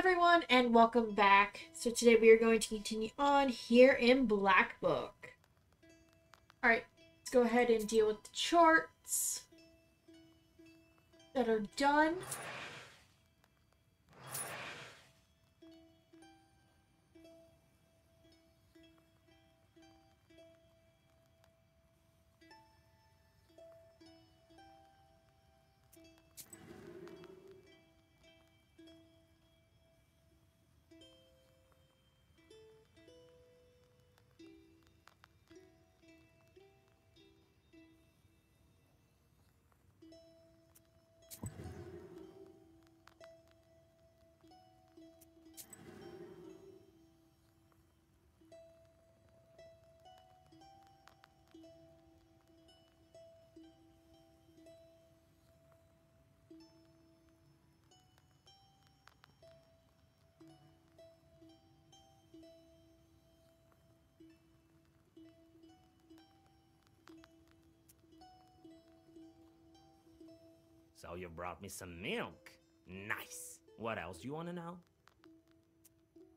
everyone, and welcome back. So today we are going to continue on here in Black Book. Alright, let's go ahead and deal with the chorts that are done. So you brought me some milk. Nice. What else do you want to know?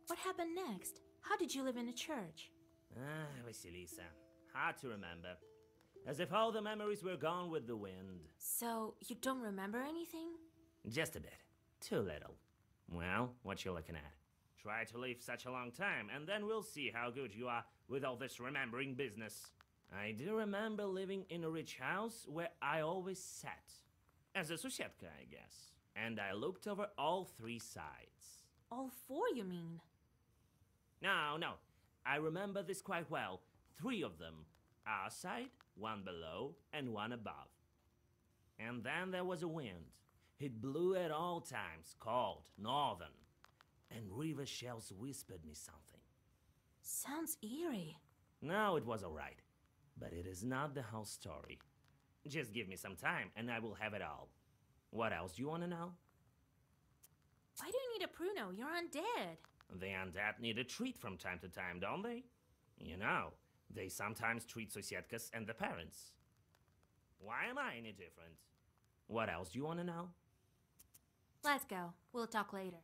What happened next? How did you live in a church? Ah, Vasilisa. Hard to remember. As if all the memories were gone with the wind. So, you don't remember anything? Just a bit. Too little. Well, what you looking at? Try to live such a long time, and then we'll see how good you are with all this remembering business. I do remember living in a rich house where I always sat. As a sosietka, I guess. And I looked over all three sides. All four, you mean? No, no. I remember this quite well. Three of them. Our side, one below, and one above. And then there was a wind. It blew at all times, cold, northern. And river shells whispered me something. Sounds eerie. No, it was alright. But it is not the whole story. Just give me some time and I will have it all. What else do you want to know? Why do you need a pruno? You're undead. The undead need a treat from time to time, don't they? You know, they sometimes treat Sosietkas and the parents. Why am I any different? What else do you want to know? Let's go. We'll talk later.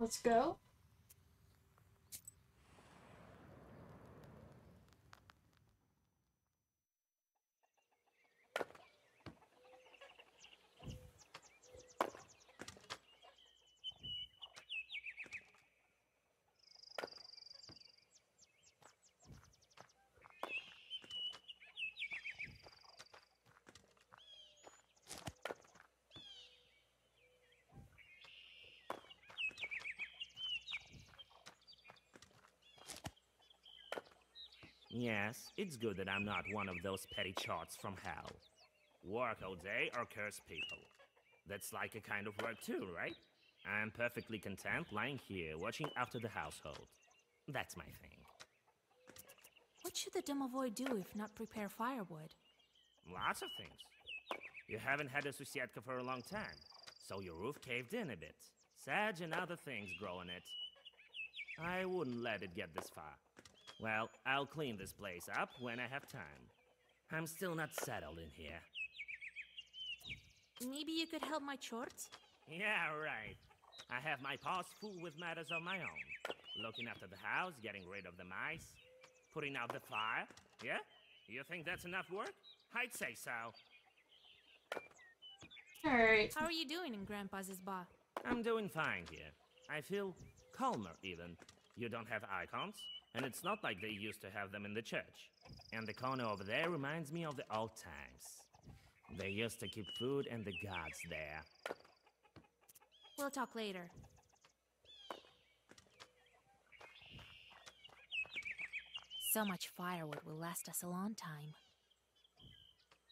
Let's go. Yes, it's good that I'm not one of those petty chorts from hell. Work eh, all day or curse people. That's like a kind of work too, right? I'm perfectly content lying here watching after the household. That's my thing. What should the Domovoy do if not prepare firewood? Lots of things. You haven't had a Susietka for a long time, so your roof caved in a bit. Sedge and other things grow in it. I wouldn't let it get this far. Well, I'll clean this place up when I have time. I'm still not settled in here. Maybe you could help my chores? Yeah, right. I have my paws full with matters of my own. Looking after the house, getting rid of the mice, putting out the fire. Yeah? You think that's enough work? I'd say so. Alright. How are you doing in Grandpa's bar? I'm doing fine here. I feel calmer, even. You don't have icons, and it's not like they used to have them in the church. And the corner over there reminds me of the old times. They used to keep food and the gods there. We'll talk later. So much firewood will last us a long time.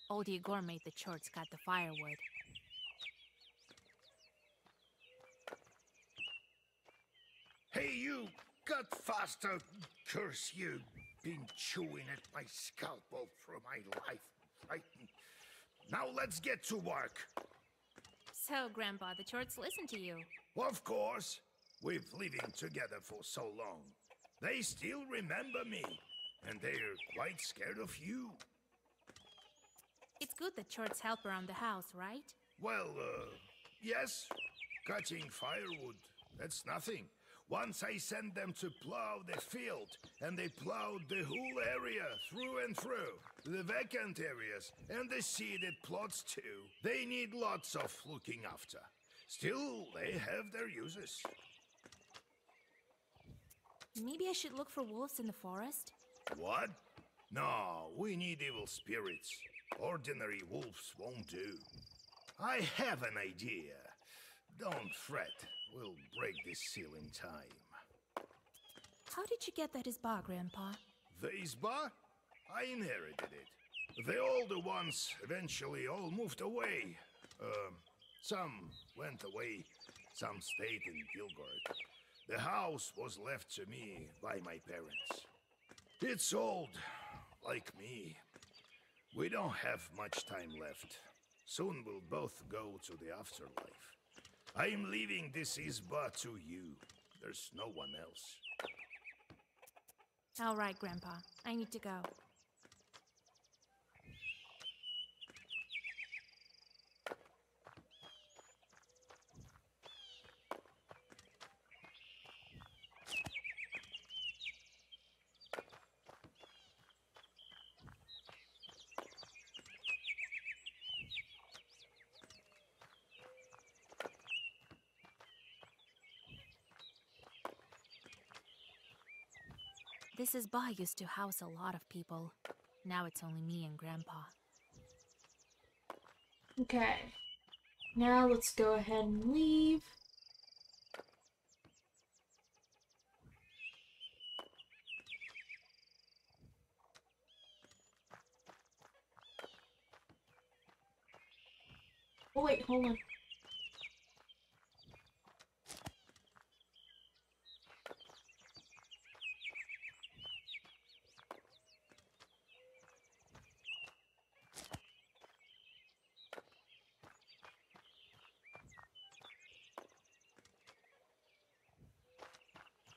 Old Igor made the church cut the firewood. Hey, you! Cut faster! Curse you! Been chewing at my scalp all through my life. Frightened. Now let's get to work. So, Grandpa, the chorts listen to you. Of course. We've living together for so long. They still remember me. and they're quite scared of you. It's good that chorts help around the house, right? Well, uh, yes. Cutting firewood, that's nothing. Once I sent them to plow the field, and they plowed the whole area through and through. The vacant areas and the seeded plots too. They need lots of looking after. Still, they have their uses. Maybe I should look for wolves in the forest? What? No, we need evil spirits. Ordinary wolves won't do. I have an idea. Don't fret. We'll break this seal in time. How did you get that isba, Grandpa? The Isba? I inherited it. The older ones eventually all moved away. Um, some went away, some stayed in Gilgard. The house was left to me by my parents. It's old, like me. We don't have much time left. Soon we'll both go to the afterlife. I am leaving this Isba to you. There's no one else. All right, Grandpa. I need to go. This isba used to house a lot of people. Now it's only me and Grandpa. Okay. Now let's go ahead and leave. Oh wait, hold on.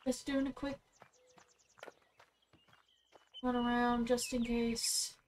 Just doing a quick run around just in case.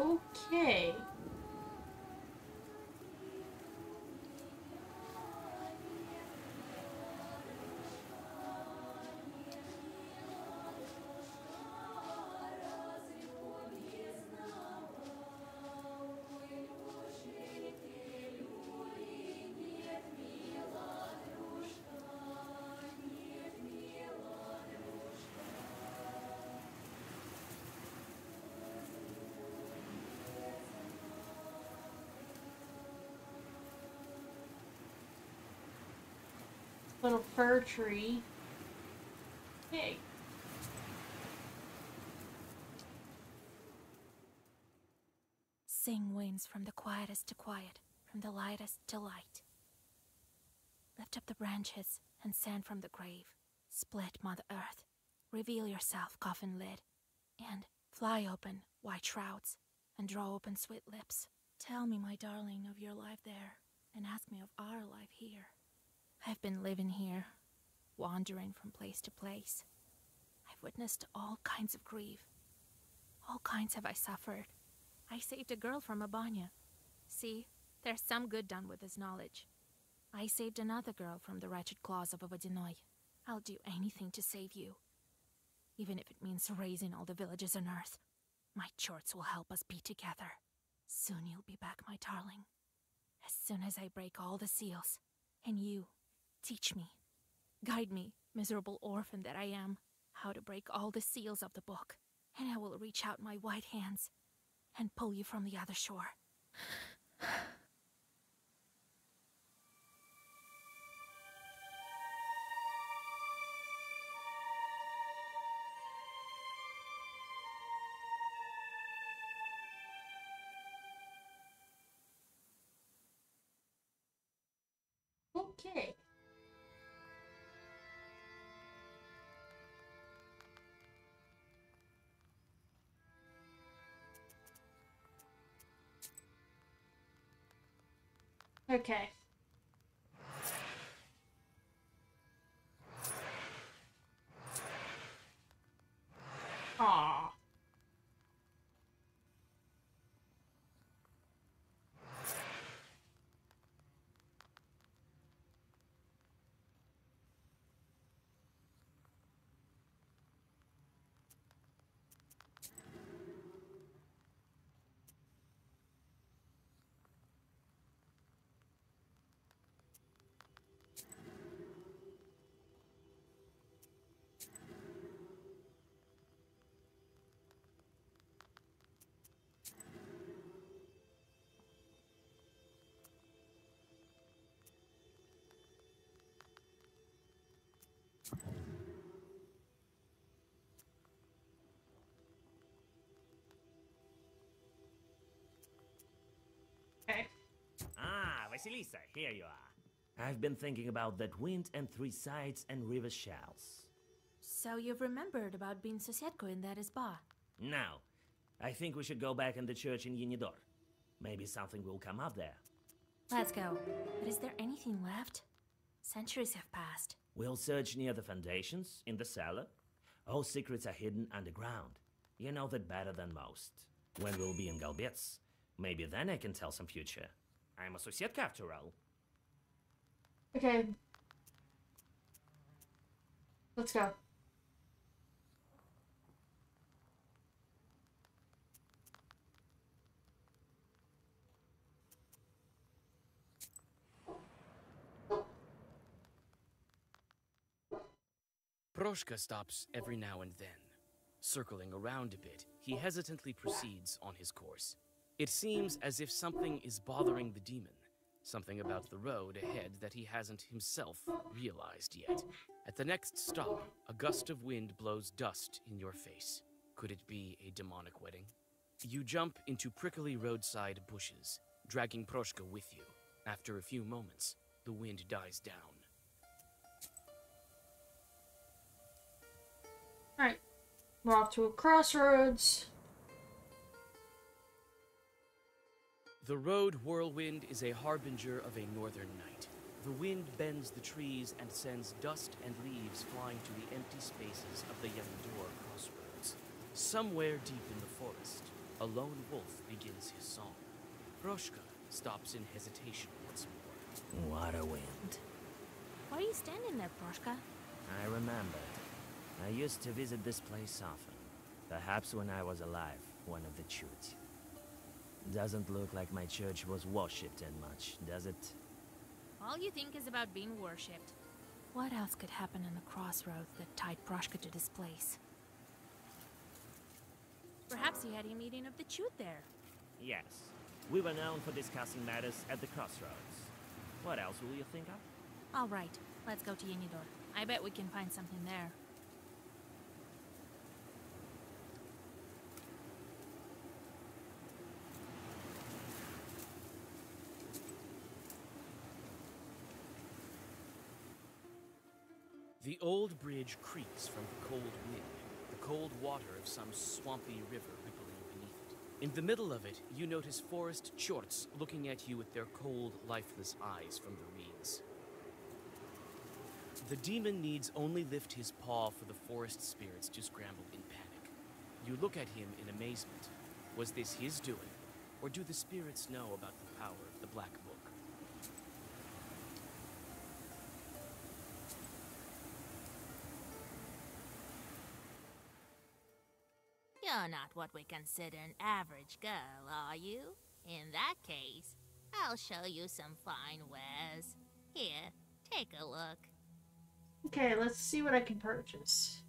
Okay. Little fir tree. Hey. Sing winds from the quietest to quiet, from the lightest to light. Lift up the branches and sand from the grave. Split Mother Earth. Reveal yourself, coffin lid. And fly open, white shrouds, and draw open sweet lips. Tell me, my darling, of your life there, and ask me of our life here. I've been living here, wandering from place to place. I've witnessed all kinds of grief. All kinds have I suffered. I saved a girl from Abanya. See, there's some good done with this knowledge. I saved another girl from the wretched claws of a Vodyanoy. I'll do anything to save you. Even if it means raising all the villages on Earth. My chorts will help us be together. Soon you'll be back, my darling. As soon as I break all the seals. And you, teach me. Guide me, miserable orphan that I am, how to break all the seals of the book. And I will reach out my white hands and pull you from the other shore. Okay. Ah, Vasilisa, here you are. I've been thinking about that wind and three sides and river shells. So you've remembered about being Sosietko in that spa? Now, I think we should go back in the church in Yinidor. Maybe something will come up there. Let's go. But is there anything left? Centuries have passed. We'll search near the foundations, in the cellar. All secrets are hidden underground. You know that better than most. When we'll be in Galbets, maybe then I can tell some future. I'm a Sosietka after all. Okay. Let's go. Proshka stops every now and then. Circling around a bit, he hesitantly proceeds on his course. It seems as if something is bothering the demon, something about the road ahead that he hasn't himself realized yet. At the next stop, a gust of wind blows dust in your face. Could it be a demonic wedding? You jump into prickly roadside bushes, dragging Proshka with you. After a few moments, the wind dies down. We're off to a crossroads. The road whirlwind is a harbinger of a northern night. The wind bends the trees and sends dust and leaves flying to the empty spaces of the Yemendor crossroads. Somewhere deep in the forest, a lone wolf begins his song. Proshka stops in hesitation once more. What a wind. Why are you standing there, Proshka? I remember. I used to visit this place often. Perhaps when I was alive, one of the church. Doesn't look like my church was worshipped in much, does it? All you think is about being worshipped. What else could happen in the crossroads that tied Proshka to this place? Perhaps he had a meeting of the Chute there. Yes. We were known for discussing matters at the crossroads. What else will you think of? All right, let's go to Yenidor. I bet we can find something there. The old bridge creaks from the cold wind, the cold water of some swampy river rippling beneath it. In the middle of it, you notice forest chorts looking at you with their cold, lifeless eyes from the reeds. The demon needs only lift his paw for the forest spirits to scramble in panic. You look at him in amazement. Was this his doing? Or do the spirits know about the power of the Black Book? Not what we consider an average girl, are you? In that case, I'll show you some fine wares. Here, take a look. Okay, let's see what I can purchase.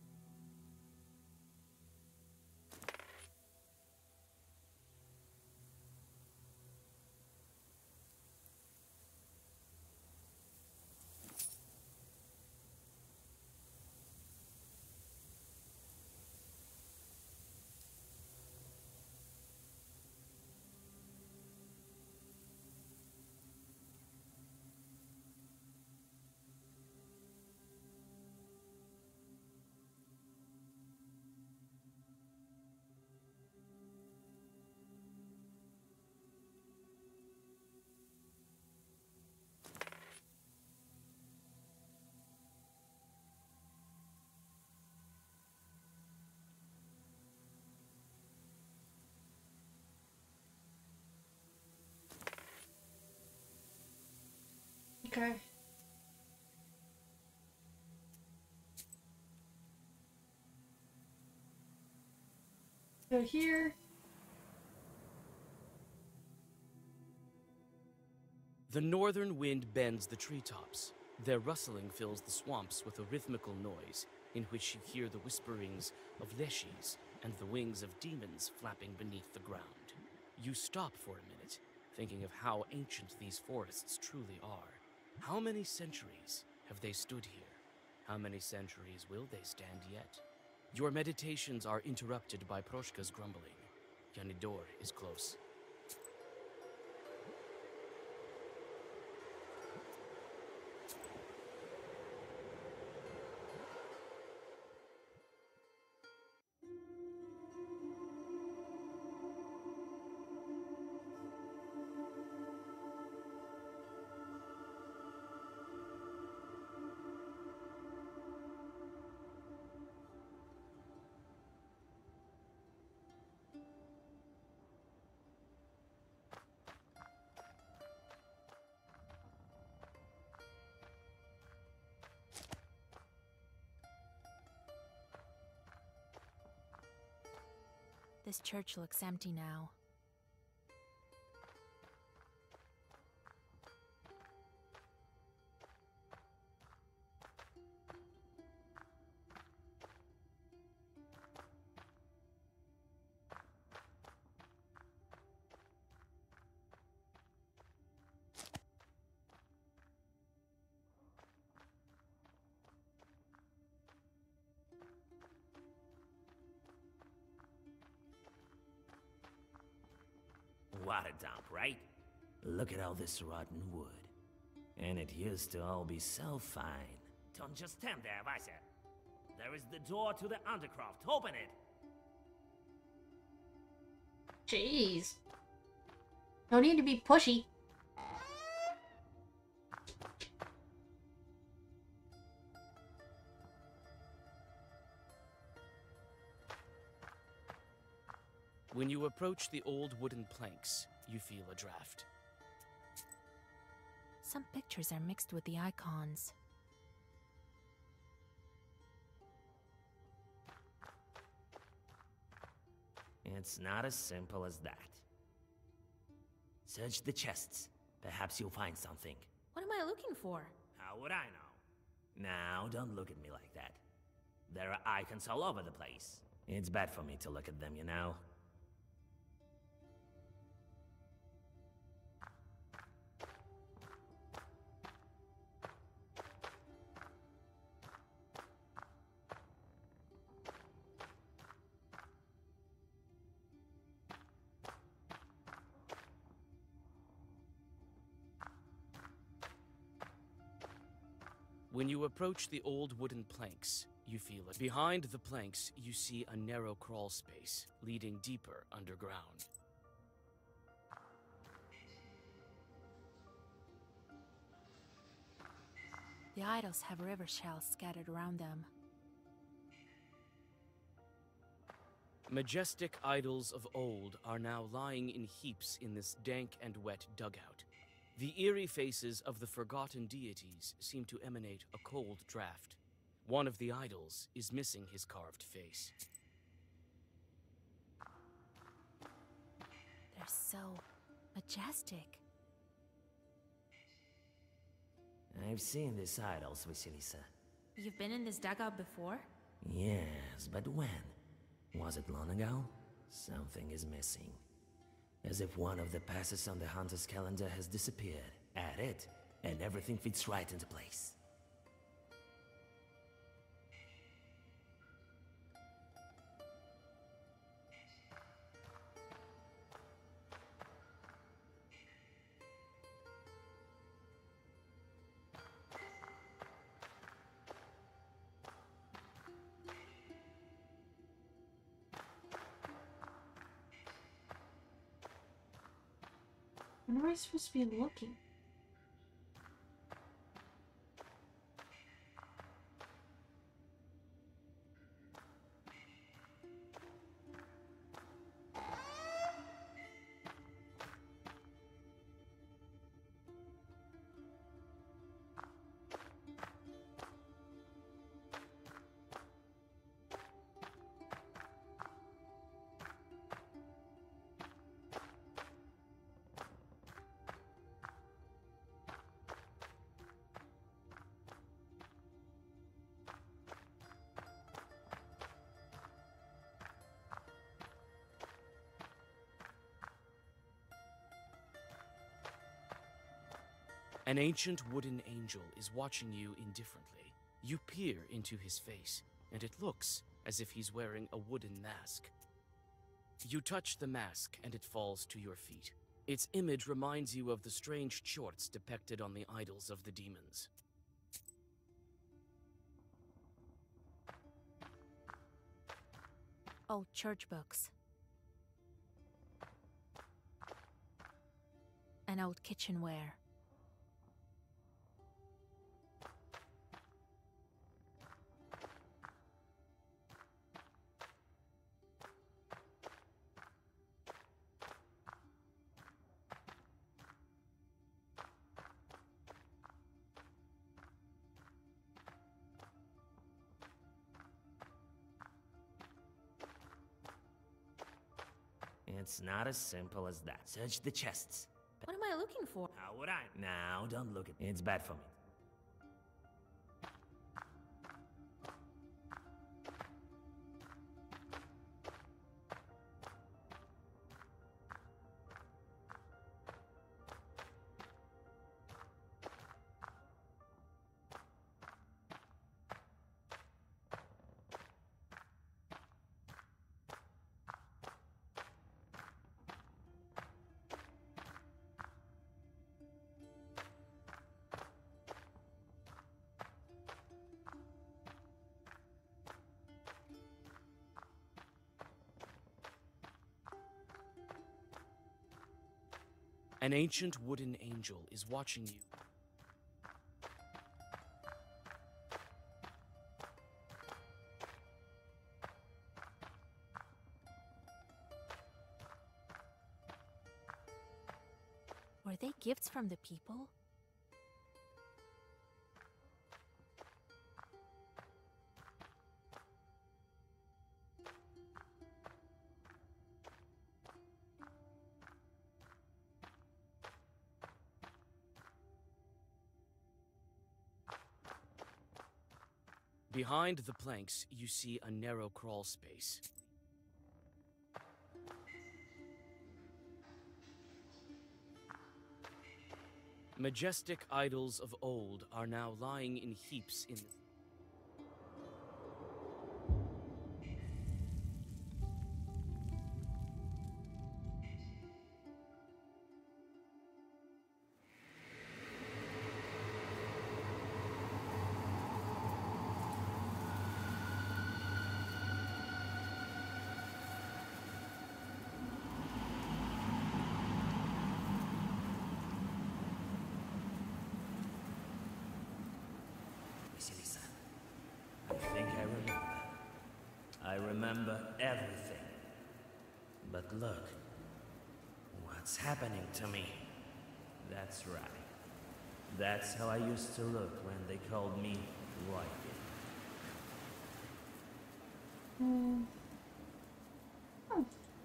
Okay. Go here. The northern wind bends the treetops. Their rustling fills the swamps with a rhythmical noise, in which you hear the whisperings of leshis and the wings of demons flapping beneath the ground. You stop for a minute, thinking of how ancient these forests truly are. How many centuries have they stood here? How many centuries will they stand yet? Your meditations are interrupted by Proshka's grumbling. Yanidor is close. This church looks empty now. All this rotten wood. And it used to all be so fine. Don't just stand there, Vasia. There is the door to the Undercroft. Open it. Jeez. No need to be pushy. When you approach the old wooden planks, you feel a draft. Some pictures are mixed with the icons. It's not as simple as that. Search the chests. Perhaps you'll find something. What am I looking for? How would I know? Now, don't look at me like that. There are icons all over the place. It's bad for me to look at them, you know? When you approach the old wooden planks, you feel it. Behind the planks, you see a narrow crawl space leading deeper underground. The idols have river shells scattered around them. Majestic idols of old are now lying in heaps in this dank and wet dugout. The eerie faces of the forgotten deities seem to emanate a cold draft. One of the idols is missing his carved face. They're so majestic. I've seen these idols, Vasilisa. You've been in this dugout before? Yes, but when? Was it long ago? Something is missing. As if one of the passes on the hunter's calendar has disappeared. Add it, and everything fits right into place. When am I supposed to be looking? An ancient wooden angel is watching you indifferently. You peer into his face, and it looks as if he's wearing a wooden mask. You touch the mask, and it falls to your feet. Its image reminds you of the strange chorts depicted on the idols of the demons. Old church books. And old kitchenware. It's not as simple as that. Search the chests. What am I looking for? How would I? Now, don't look at me. It's bad for me. An ancient wooden angel is watching you. Were they gifts from the people? Behind the planks, you see a narrow crawl space. Majestic idols of old are now lying in heaps in I remember. I remember everything. But look, what's happening to me? That's right. That's how I used to look when they called me White. Hmm.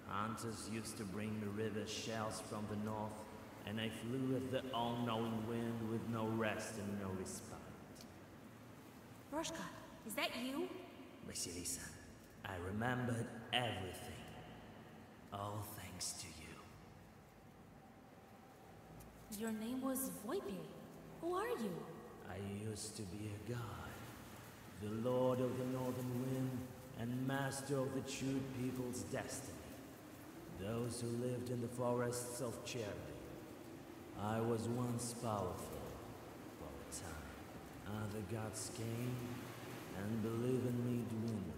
Hunters used to bring me river shells from the north, and I flew with the all-knowing wind with no rest and no respite. Proshka, is that you? Vasilisa, I remembered everything. All thanks to you. Your name was Voipel. Who are you? I used to be a god, the lord of the northern wind and master of the true people's destiny. Those who lived in the forests of Cherry. I was once powerful for a time. Other gods came, and believe in me dwindled.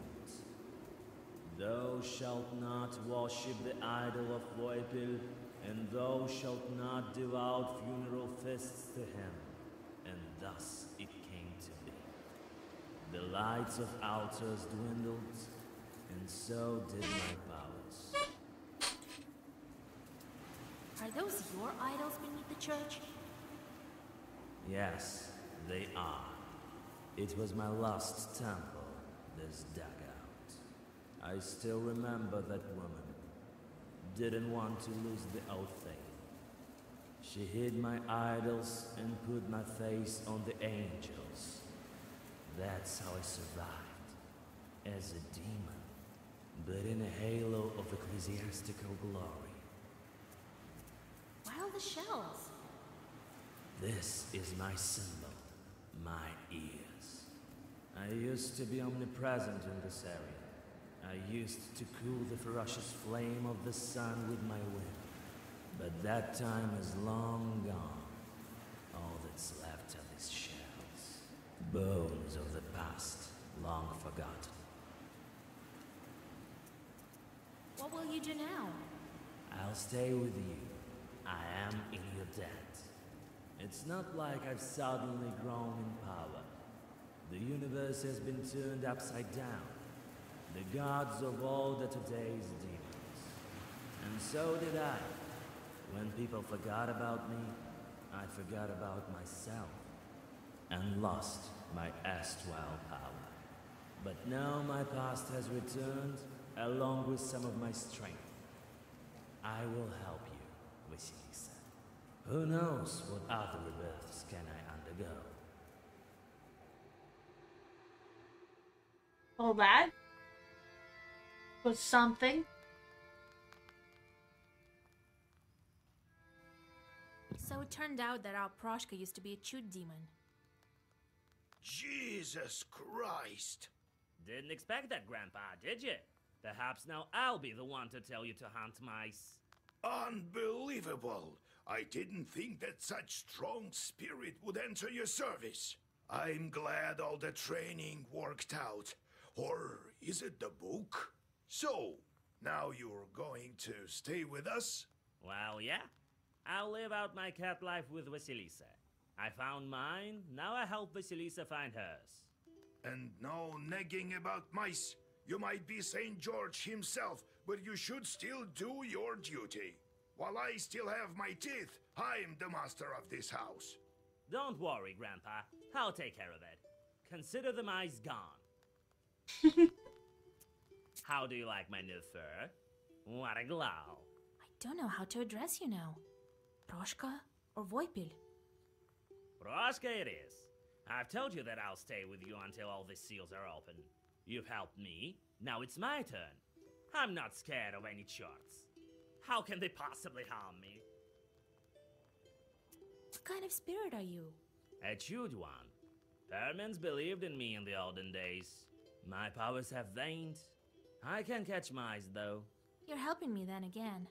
Thou shalt not worship the idol of Voipel, and thou shalt not deal out funeral feasts to him. And thus it came to be. The lights of altars dwindled, and so did my powers. Are those your idols beneath the church? Yes, they are. It was my last temple, this dugout. I still remember that woman. Didn't want to lose the old thing. She hid my idols and put my face on the angels. That's how I survived. As a demon, but in a halo of ecclesiastical glory. Why all the shells? This is my symbol, my ears. I used to be omnipresent in this area. I used to cool the ferocious flame of the sun with my wind. But that time is long gone. All that's left are these shells. Bones of the past, long forgotten. What will you do now? I'll stay with you. I am in your debt. It's not like I've suddenly grown in power. The universe has been turned upside down. The gods of old are today's demons. And so did I. When people forgot about me, I forgot about myself. And lost my erstwhile power. But now my past has returned, along with some of my strength. I will help you, Vasilisa. Who knows what other rebirths can I undergo? All that was something. So it turned out that our Proshka used to be a chute demon. Jesus Christ! Didn't expect that, Grandpa, did you? Perhaps now I'll be the one to tell you to hunt mice. Unbelievable! I didn't think that such strong spirit would enter your service. I'm glad all the training worked out. Or is it the book? So, now you're going to stay with us? Well, yeah. I'll live out my cat life with Vasilisa. I found mine, now I help Vasilisa find hers. And no nagging about mice. You might be St. George himself, but you should still do your duty. While I still have my teeth, I'm the master of this house. Don't worry, Grandpa. I'll take care of it. Consider the mice gone. How do you like my new fur? What a glow. I don't know how to address you now. Proshka or Voipel? Proshka it is. I've told you that I'll stay with you until all the seals are open. You've helped me. Now it's my turn. I'm not scared of any chorts. How can they possibly harm me? What kind of spirit are you? A chewed one. Permians believed in me in the olden days. My powers have waned. I can catch mice, though. You're helping me then again.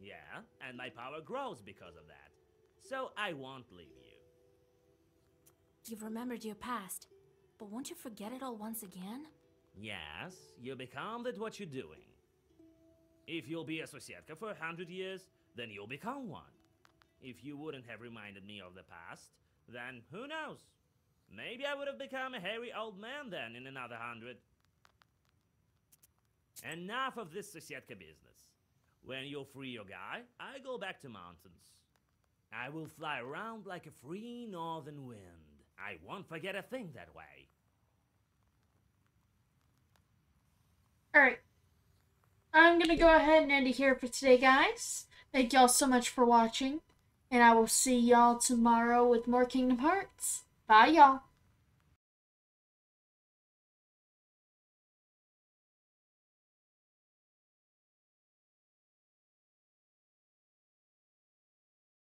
Yeah, and my power grows because of that. So I won't leave you. You've remembered your past, but won't you forget it all once again? Yes, you become that what you're doing. If you'll be a Sosietka for a hundred years, then you'll become one. If you wouldn't have reminded me of the past, then who knows? Maybe I would have become a hairy old man then in another hundred. Enough of this Sosietka business. When you'll free your guy, I go back to mountains. I will fly around like a free northern wind. I won't forget a thing that way. Alright. I'm going to go ahead and end it here for today, guys. Thank y'all so much for watching. And I will see y'all tomorrow with more Kingdom Hearts. Bye, y'all.